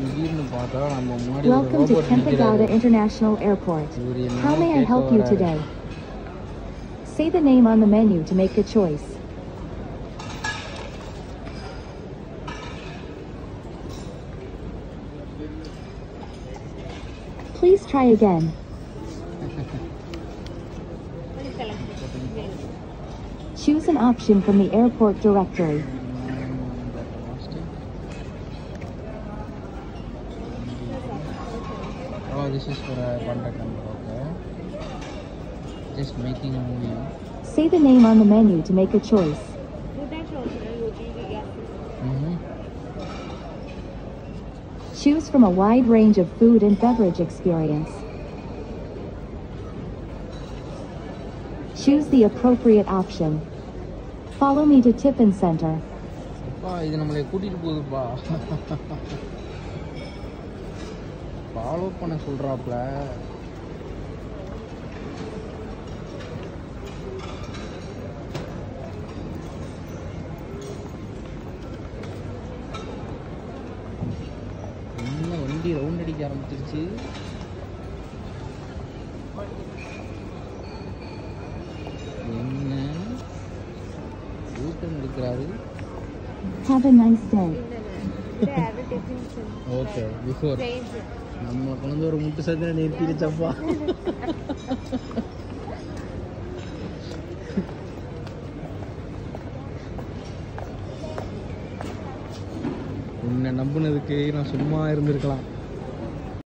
Welcome to Kempegowda International Airport. How may I help you today? Say the name on the menu to make a choice. Please try again. Choose an option from the airport directory. Oh, this is for a number, okay. Just making a movie. Say the name on the menu to make a choice. Mm-hmm. Choose from a wide range of food and beverage experience. Choose the appropriate option. Follow me to Tiffin Center. Follow பண்ண சொல்கிறாப்புல என்ன வண்டி round அடிக்க ஆரம்பிச்சிருச்சு? என்ன? ஊட்டம் எடுக்கிறாரு. Have a nice day. Okay before நம்ம குழந்தை ஒரு முட்டு சத்தின நிறுத்திடுச்சப்பா. உன்னை நம்பினதுக்கு நான் சும்மா இருந்திருக்கலாம்.